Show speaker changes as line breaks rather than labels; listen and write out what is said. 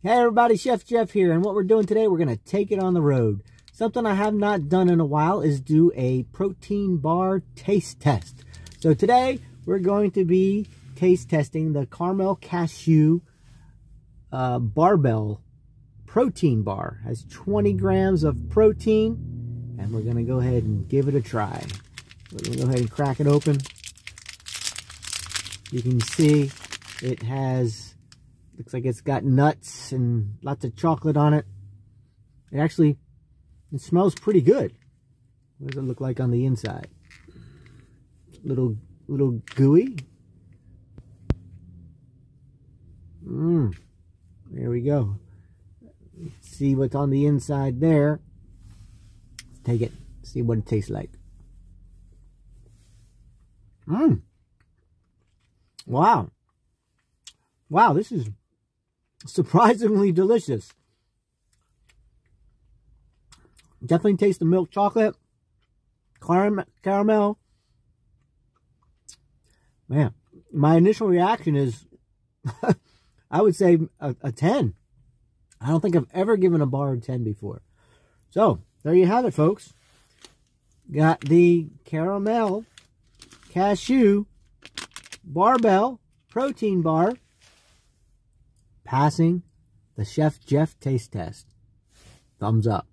Hey everybody, Chef Jeff here, and what we're doing today, we're going to take it on the road. Something I have not done in a while is do a protein bar taste test. So today, we're going to be taste testing the Carmel Cashew uh, Barebell Protein Bar. It has 20 grams of protein, and we're going to go ahead and give it a try. We're going to go ahead and crack it open. You can see it has Looks like it's got nuts and lots of chocolate on it. It actually, it smells pretty good. What does it look like on the inside? Little, little gooey. Mmm. There we go. Let's see what's on the inside there. Let's take it. See what it tastes like. Mmm. Wow. Wow, this is surprisingly delicious. Definitely taste the milk chocolate, caramel. Man, my initial reaction is, I would say a, a 10. I don't think I've ever given a bar a 10 before. So, there you have it, folks. Got the caramel cashew barebell protein bar passing the Chef Jeff taste test. Thumbs up.